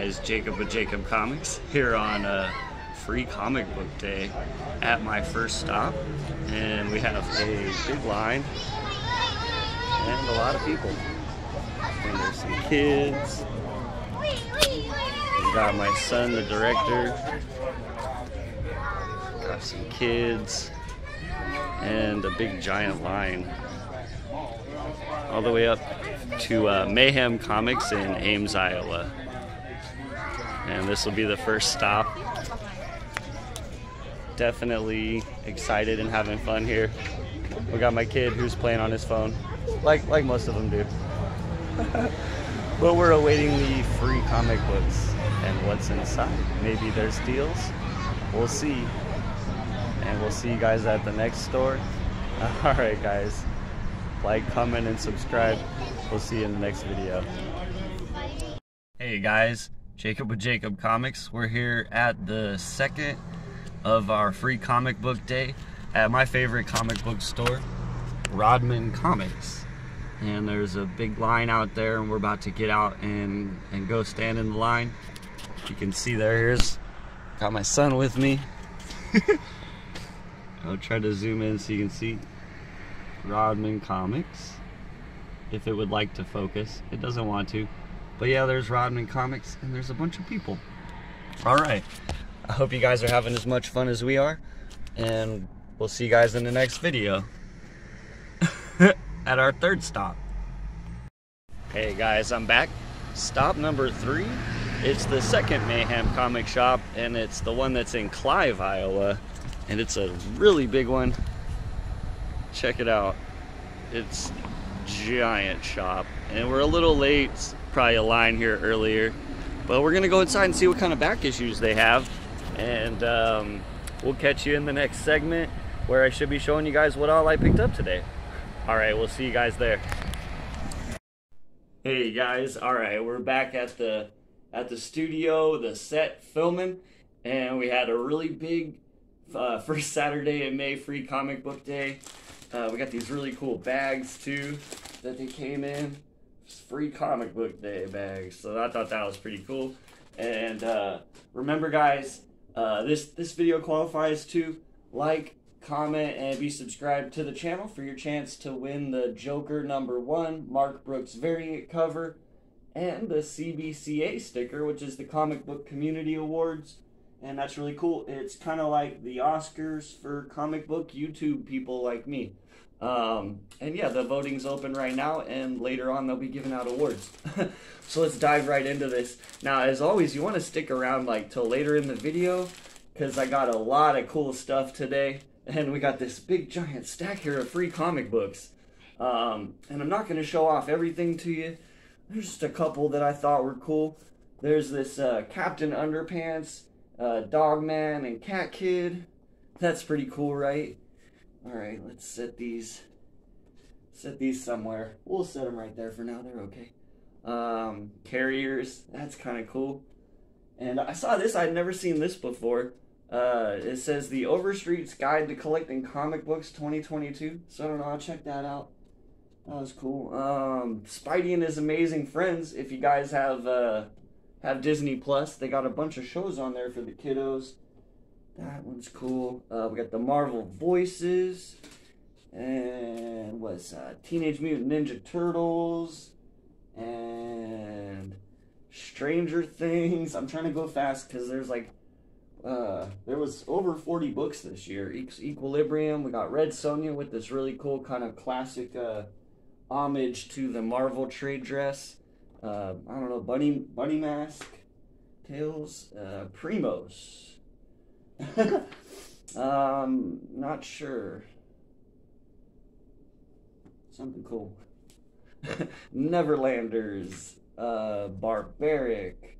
guys, Jacob with Jacob Comics here on a free comic book day at my first stop. And we have a big line and a lot of people. And there's some kids. We got my son, the director. Got some kids. And a big giant line. All the way up to uh, Mayhem Comics in Ames, Iowa. And this will be the first stop. Definitely excited and having fun here. We got my kid who's playing on his phone, like like most of them do. but we're awaiting the free comic books and what's inside. Maybe there's deals. We'll see. And we'll see you guys at the next store. All right, guys. Like, comment, and subscribe. We'll see you in the next video. Hey guys, Jacob with Jacob Comics. We're here at the second of our free comic book day at my favorite comic book store, Rodman Comics. And there's a big line out there and we're about to get out and, and go stand in the line. You can see there, here's, got my son with me. I'll try to zoom in so you can see Rodman Comics if it would like to focus. It doesn't want to. But yeah, there's Rodman Comics, and there's a bunch of people. All right. I hope you guys are having as much fun as we are, and we'll see you guys in the next video at our third stop. Hey guys, I'm back. Stop number three. It's the second Mayhem comic shop, and it's the one that's in Clive, Iowa. And it's a really big one. Check it out. It's giant shop. And we're a little late, probably a line here earlier. But we're gonna go inside and see what kind of back issues they have. And um, we'll catch you in the next segment where I should be showing you guys what all I picked up today. All right, we'll see you guys there. Hey guys, all right, we're back at the at the studio, the set filming, and we had a really big uh, first Saturday in May free comic book day. Uh, we got these really cool bags too that they came in. Free comic book day bags. So I thought that was pretty cool. And uh, remember, guys, uh, this this video qualifies to like, comment, and be subscribed to the channel for your chance to win the Joker number one Mark Brooks variant cover and the CBCA sticker, which is the Comic Book Community Awards and that's really cool. It's kind of like the Oscars for comic book YouTube people like me. Um, and yeah, the voting's open right now, and later on they'll be giving out awards. so let's dive right into this. Now, as always, you want to stick around like till later in the video, because I got a lot of cool stuff today, and we got this big giant stack here of free comic books. Um, and I'm not going to show off everything to you. There's just a couple that I thought were cool. There's this uh, Captain Underpants uh, Dogman and Cat Kid. That's pretty cool, right? All right, let's set these set these somewhere. We'll set them right there for now. They're okay. Um, carriers. That's kind of cool. And I saw this. I'd never seen this before. Uh, it says the Overstreet's Guide to Collecting Comic Books 2022. So I don't know. I'll check that out. That was cool. Um, Spidey and his amazing friends. If you guys have uh, have Disney Plus. They got a bunch of shows on there for the kiddos. That one's cool. Uh, we got the Marvel Voices. And what's uh, Teenage Mutant Ninja Turtles. And Stranger Things. I'm trying to go fast because there's like uh, there was over 40 books this year. Equilibrium. We got Red Sonja with this really cool kind of classic uh, homage to the Marvel trade dress uh, I don't know, Bunny Bunny Mask, Tails, uh, Primos. um, not sure. Something cool. Neverlanders, uh, Barbaric,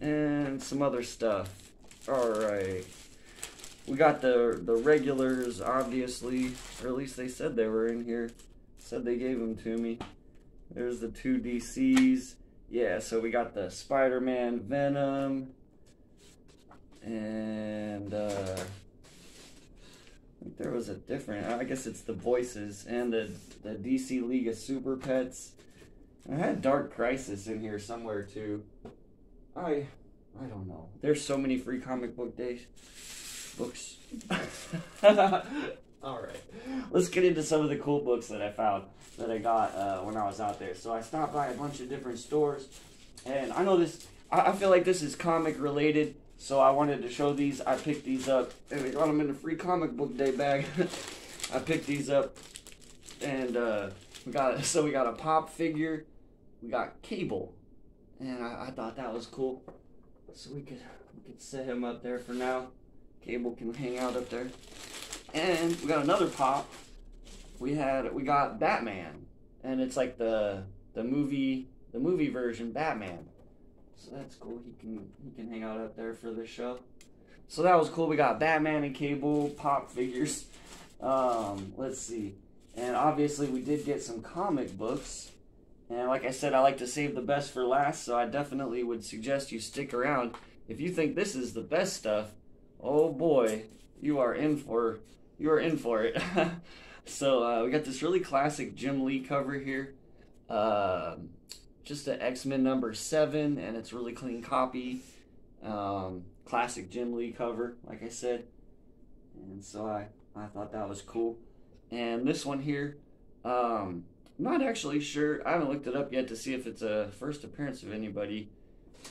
and some other stuff. All right. We got the the regulars, obviously, or at least they said they were in here. Said they gave them to me. There's the two DCs. Yeah, so we got the Spider-Man Venom. And uh, there was a different, I guess it's the voices and the, the DC League of Super Pets. I had Dark Crisis in here somewhere too. I I don't know. There's so many free comic book days books. All right, let's get into some of the cool books that I found that I got uh, when I was out there. So I stopped by a bunch of different stores, and I know this. I feel like this is comic related, so I wanted to show these. I picked these up, and I got them in a free comic book day bag. I picked these up, and uh, we got so we got a pop figure, we got Cable, and I, I thought that was cool. So we could we could set him up there for now. Cable can hang out up there. And we got another pop. We had we got Batman, and it's like the the movie the movie version Batman. So that's cool. He can he can hang out up there for this show. So that was cool. We got Batman and Cable pop figures. Um, let's see. And obviously we did get some comic books. And like I said, I like to save the best for last, so I definitely would suggest you stick around. If you think this is the best stuff, oh boy, you are in for you are in for it. so uh, we got this really classic Jim Lee cover here. Uh, just an X Men number seven, and it's really clean copy. Um, classic Jim Lee cover, like I said. And so I, I thought that was cool. And this one here, um, not actually sure. I haven't looked it up yet to see if it's a first appearance of anybody.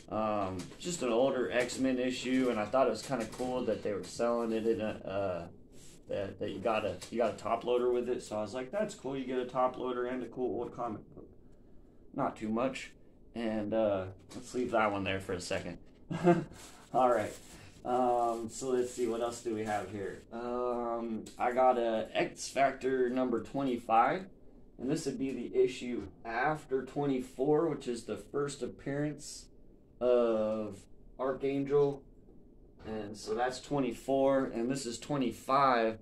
Um, just an older X Men issue, and I thought it was kind of cool that they were selling it in a uh, that, that you got a you got a top loader with it. So I was like, that's cool. You get a top loader and a cool old comic. Not too much, and uh, let's leave that one there for a second. All right. Um, so let's see what else do we have here. Um, I got a X Factor number twenty five and this would be the issue after 24, which is the first appearance of Archangel. And so that's 24, and this is 25.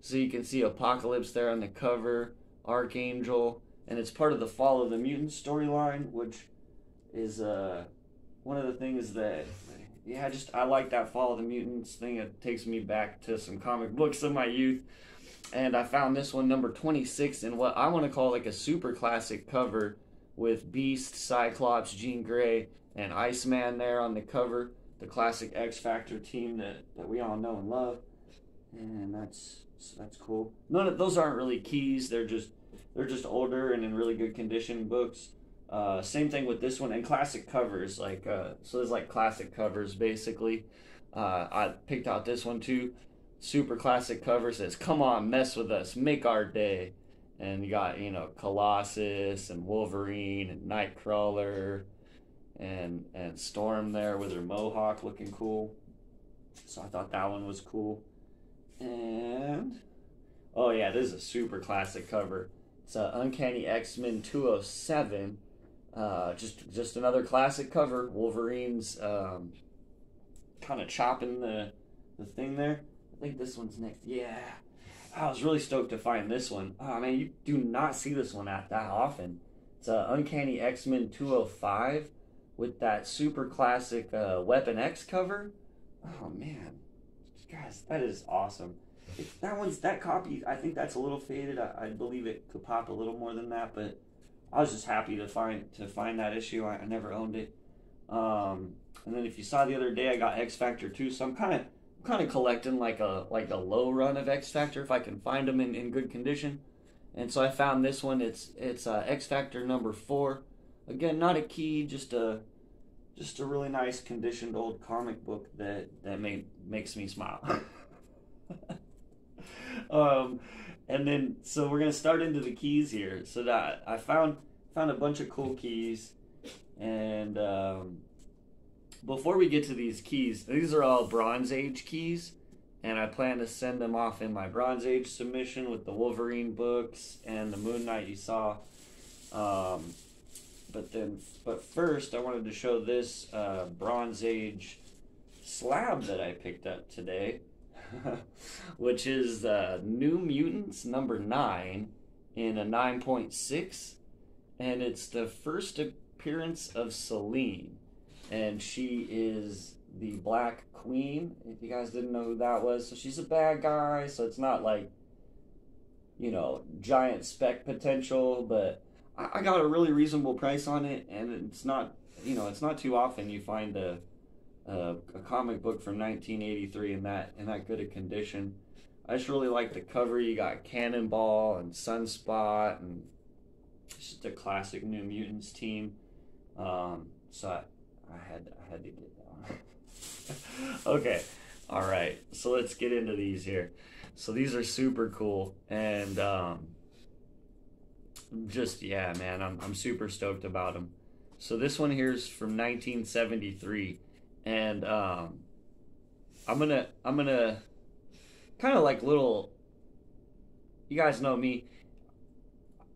So you can see Apocalypse there on the cover, Archangel, and it's part of the Fall of the Mutant storyline, which is uh, one of the things that, yeah, just I like that Fall of the Mutants thing. It takes me back to some comic books of my youth and I found this one number 26 in what I want to call like a super classic cover with Beast, Cyclops, Jean Grey, and Iceman there on the cover, the classic X Factor team that, that we all know and love. And that's that's cool. None of those aren't really keys. They're just they're just older and in really good condition books. Uh, same thing with this one and classic covers. Like uh, so, there's like classic covers basically. Uh, I picked out this one too super classic cover says, "Come on, mess with us, make our day." And you got you know Colossus and Wolverine and Nightcrawler, and and Storm there with her mohawk looking cool. So I thought that one was cool. And oh yeah, this is a super classic cover. It's a Uncanny X Men 207. Uh, just just another classic cover. Wolverine's um, kind of chopping the the thing there. I think this one's next. Yeah. I was really stoked to find this one. Oh man, you do not see this one at that often. It's a Uncanny X Men 205 with that super classic uh, Weapon X cover. Oh man, guys, that is awesome. If that one's that copy. I think that's a little faded. I, I, believe it could pop a little more than that, but I was just happy to find to find that issue. I, I never owned it. Um, and then if you saw the other day, I got X Factor 2, so I'm kind of kind of collecting like a like a low run of X Factor if I can find them in, in good condition. And so I found this one. It's it's uh, X Factor number four. Again, not a key, just a just a really nice conditioned old comic book that that made makes me smile. um, and then so we're gonna start into the keys here. So that I found found a bunch of cool keys, and um, before we get to these keys, these are all Bronze Age keys, and I plan to send them off in my Bronze Age submission with the Wolverine books and the Moon Knight you saw. Um, but then, but first, I wanted to show this uh, Bronze Age slab that I picked up today, which is uh, New Mutants number nine in a 9.6, and it's the first appearance of Selene and she is the Black Queen. If you guys didn't know who that was, so she's a bad guy. So it's not like you know giant spec potential, but I, got a really reasonable price on it, and it's not you know, it's not too often you find a a, a comic book from 1983 in that in that good a condition. I just really like the cover. You got Cannonball and Sunspot, and it's just a classic New Mutants team. Um, so I, I had I had to get that one. okay, all right. So let's get into these here. So these are super cool, and um, just yeah, man, I'm I'm super stoked about them. So this one here is from 1973, and um, I'm gonna I'm gonna kind of like little. You guys know me.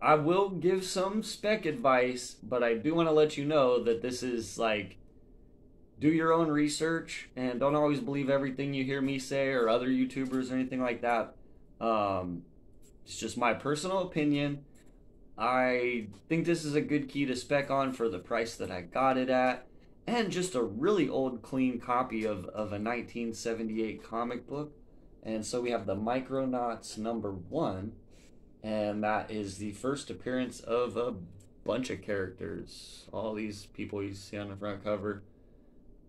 I will give some spec advice, but I do want to let you know that this is like do your own research and don't always believe everything you hear me say or other YouTubers or anything like that. Um, it's just my personal opinion. I think this is a good key to spec on for the price that I got it at. And just a really old, clean copy of, of a 1978 comic book. And so we have the Micronauts number one. And that is the first appearance of a bunch of characters. All these people you see on the front cover.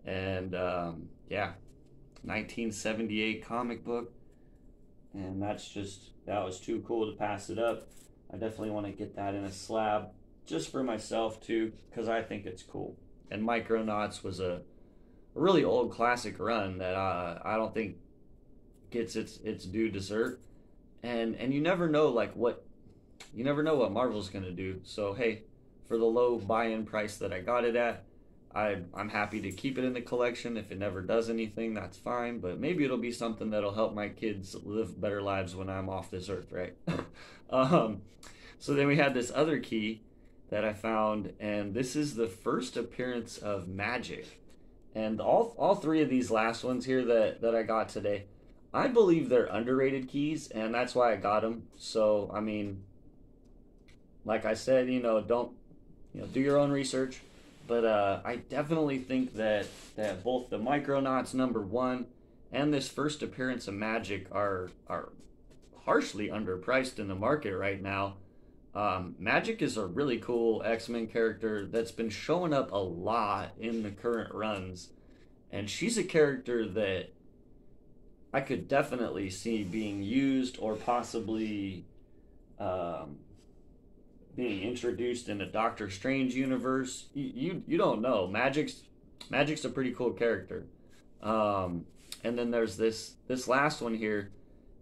And um, yeah, 1978 comic book. And that's just, that was too cool to pass it up. I definitely want to get that in a slab just for myself too, because I think it's cool. And Micronauts was a, really old classic run that uh, I don't think gets its its due dessert. And and you never know like what you never know what Marvel's gonna do. So hey, for the low buy-in price that I got it at, I I'm happy to keep it in the collection. If it never does anything, that's fine. But maybe it'll be something that'll help my kids live better lives when I'm off this earth, right? um, so then we had this other key that I found, and this is the first appearance of Magik. And all all three of these last ones here that that I got today, I believe they're underrated keys, and that's why I got them. So I mean, like I said, you know, don't you know do your own research but uh, I definitely think that that both the Micronauts number one and this first appearance of Magik are are harshly underpriced in the market right now. Um, Magik is a really cool X Men character that's been showing up a lot in the current runs, and she's a character that I could definitely see being used or possibly um, being introduced in the Doctor Strange universe. You you, you don't know. Magik's Magik's a pretty cool character. Um, and then there's this this last one here,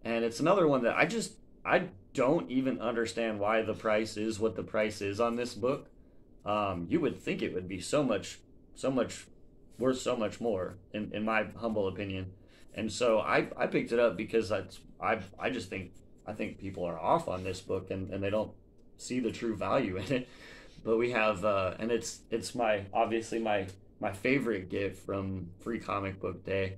and it's another one that I just I don't even understand why the price is what the price is on this book. Um, you would think it would be so much so much worth so much more in, in my humble opinion. And so I, I picked it up because I, I I just think I think people are off on this book and, and they don't see the true value in it. But we have, uh, and it's it's my obviously my my favorite gift from Free Comic Book Day.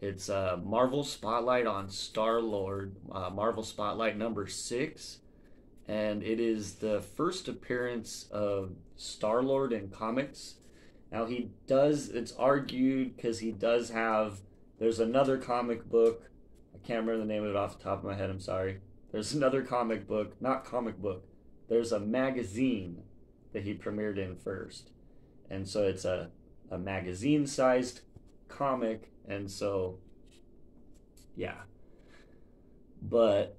It's uh, Marvel Spotlight on Star Lord, uh, Marvel Spotlight number six, and it is the first appearance of Star Lord in comics. Now he does. It's argued because he does have. There's another comic book. I can't remember the name of it off the top of my head. I'm sorry. There's another comic book, not comic book, there's a magazine that he premiered in first. And so it's a, a magazine sized comic. And so, yeah. But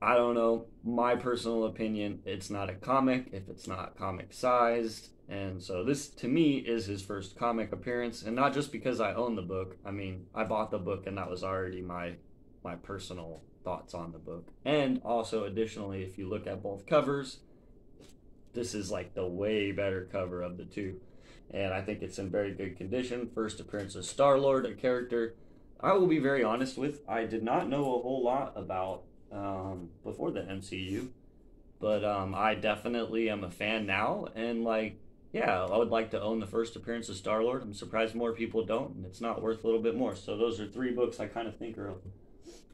I don't know. My personal opinion, it's not a comic if it's not comic sized. And so this, to me, is his first comic appearance, and not just because I own the book. I mean, I bought the book, and that was already my my personal thoughts on the book. And also, additionally, if you look at both covers, this is like the way better cover of the two. And I think it's in very good condition. First appearance of Star Lord, a character I will be very honest with. I did not know a whole lot about um, before the MCU, but um, I definitely am a fan now. And like, yeah, I would like to own the first appearance of Star Lord. I'm surprised more people don't, and it's not worth a little bit more. So those are three books I kind of think are,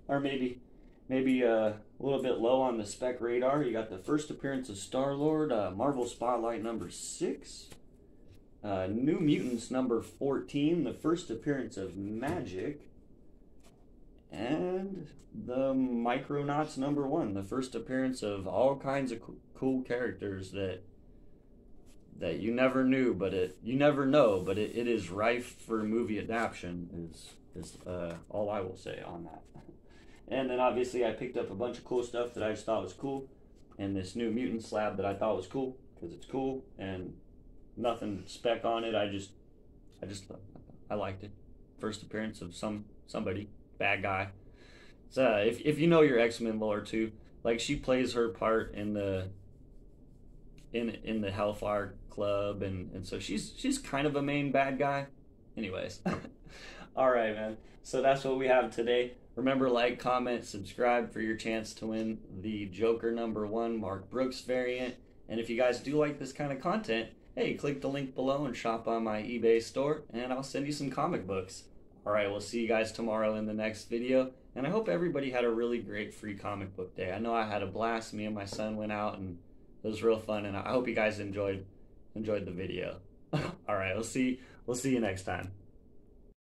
or maybe maybe uh, a little bit low on the spec radar. You got the first appearance of Star Lord, uh, Marvel Spotlight number six, uh, New Mutants number 14, the first appearance of Magik, and the Micronauts number one, the first appearance of all kinds of co- cool characters that that you never knew, but it you never know, but it, it is rife for movie adaptation. Is is uh, all I will say on that. And then obviously I picked up a bunch of cool stuff that I just thought was cool, and this new mutant slab that I thought was cool because it's cool and nothing spec on it. I just I just I liked it. First appearance of some somebody bad guy. So if if you know your X Men lore too, like she plays her part in the in in the Hellfire Club, and and so she's she's kind of a main bad guy. Anyways, all right, man. So that's what we have today. Remember, like, comment, subscribe for your chance to win the Joker number one Mark Brooks variant. And if you guys do like this kind of content, hey, click the link below and shop on my eBay store, and I'll send you some comic books. All right, we'll see you guys tomorrow in the next video. And I hope everybody had a really great free comic book day. I know I had a blast. Me and my son went out and it was real fun and I hope you guys enjoyed enjoyed the video. All right, we'll see we'll see you next time.